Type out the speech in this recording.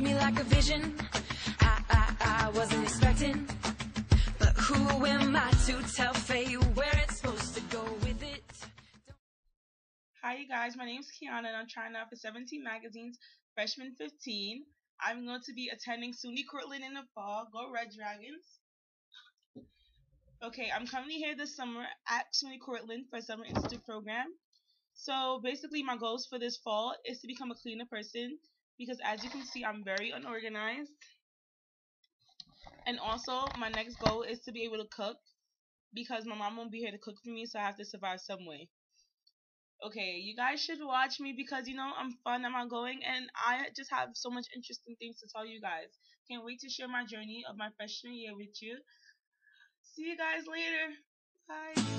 hit me like a vision. I, I, I wasn't expecting. But who am I to tell fate where it's supposed to go with it? Hi, you guys. My name is Kiana, and I'm trying out for 17 Magazine's Freshman 15. I'm going to be attending SUNY Cortland in the fall. Go Red Dragons. Okay, I'm coming here this summer at SUNY Cortland for summer institute program. So basically, my goals for this fall is to become a cleaner person because, as you can see, I'm very unorganized. And also, my next goal is to be able to cook because my mom won't be here to cook for me, so I have to survive some way okay, you guys should watch me because you know I'm fun, I'm outgoing, and I just have so much interesting things to tell you guys. Can't wait to share my journey of my freshman year with you. See you guys later. Bye.